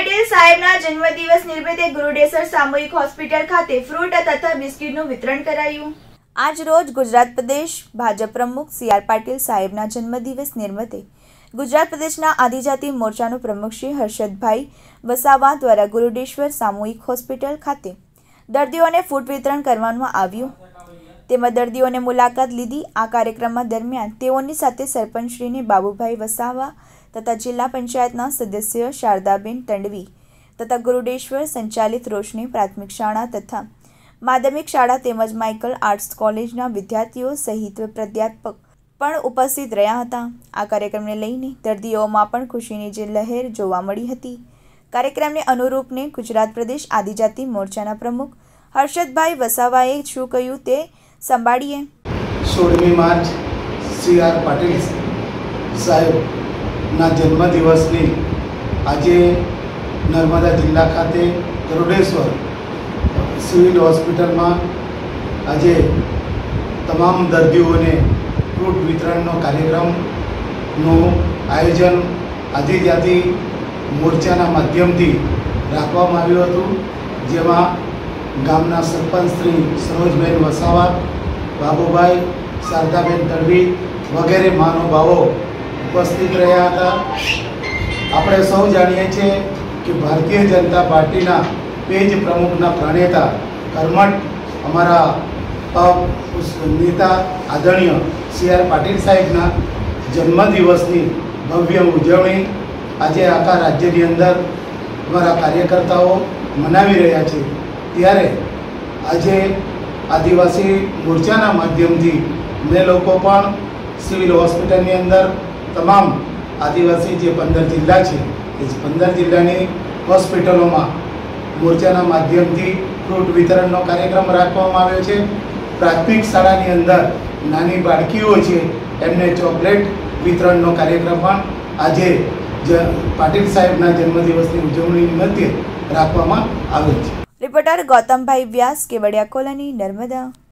પાટીલ સાહેબના જન્મદિવસ નિમિત્તે ગુરુડેસર સામૂહિક હોસ્પિટલ ખાતે ફ્રૂટ તથા બિસ્કીટનું વિતરણ કરાયું. આજ રોજ ગુજરાત પ્રદેશ ભાજપ પ્રમુખ સી આર પાટીલ સાહેબના જન્મદિવસ નિમિત્તે ગુજરાત પ્રદેશના આદિજાતિ મોરચાનું પ્રમુખ શ્રી હર્ષદભાઈ વસાવા દ્વારા ગુરુડેશ્વર સામૂહિક હોસ્પિટલ ખાતે દર્દીઓને ફૂડ વિતરણ કરવામાં આવ્યું. તેમાં દર્દીઓને મુલાકાત લીધી. આ કાર્યક્રમમાં દરમિયાન તેઓની સાથે સરપંચ શ્રીને બાબુભાઈ વસાવા તથા જિલ્લા પંચાયતના સદસ્ય શારદાબેન તંડવી તથા ગુરુડેશ્વર સંચાલિત રોશની પ્રાથમિક શાળા તથા માધ્યમિક શાળા તેમજ માઇકલ આર્ટ્સ કોલેજના વિદ્યાર્થીઓ સહિત પ્રાધ્યાપક પણ ઉપસ્થિત રહ્યા હતા. આ કાર્યક્રમને લઈને દર્દીઓમાં પણ ખુશીની જે લહેર જોવા મળી હતી. કાર્યક્રમને અનુરૂપને ગુજરાત પ્રદેશ આદિજાતિ મોરચાના પ્રમુખ હર્ષદભાઈ વસાવાએ શું કહ્યું તે સંભાળીએ. સોળમી માર્ચ સી આર પાટીલ સાહેબના જન્મદિવસની આજે નર્મદા જિલ્લા ખાતે ગરુડેશ્વર સિવિલ હોસ્પિટલમાં આજે તમામ દર્દીઓને ફ્રૂટ વિતરણનો કાર્યક્રમનું આયોજન આદિજાતિ મોરચાના માધ્યમથી રાખવામાં આવ્યું હતું, જેમાં ગામના સરપંચ શ્રી સરોજબેન વસાવા બાબુભાઈ શારદાબેન તડવી વગેરે મહાનુભાવો ઉપસ્થિત રહ્યા હતા. આપણે સૌ જાણીએ છીએ કે ભારતીય જનતા પાર્ટીના પેજ પ્રમુખના પ્રણેતા કર્મઠ અમારા નેતા આદરણીય સી આર પાટીલ સાહેબના જન્મદિવસની ભવ્ય ઉજવણી આજે આખા રાજ્યની અંદર અમારા કાર્યકર્તાઓ મનાવી રહ્યા છે. ત્યારે આજે આદિવાસી મોરચાના માધ્યમથી મેં લોકો પણ સિવિલ હોસ્પિટલની અંદર તમામ આદિવાસી જે પંદર જિલ્લા છે, એ પંદર જિલ્લાની હોસ્પિટલોમાં મોરચાના માધ્યમથી ફ્રૂટ વિતરણનો કાર્યક્રમ રાખવામાં આવ્યો છે. પ્રાથમિક શાળાની અંદર નાની બાળકીઓ છે, એમને ચોકલેટ વિતરણનો કાર્યક્રમ પણ આજે પાટીલ સાહેબના જન્મદિવસની ઉજવણી નિમિત્તે રાખવામાં આવ્યો છે. Reporter Gautambhai Vyas Kevadia colony Narmada.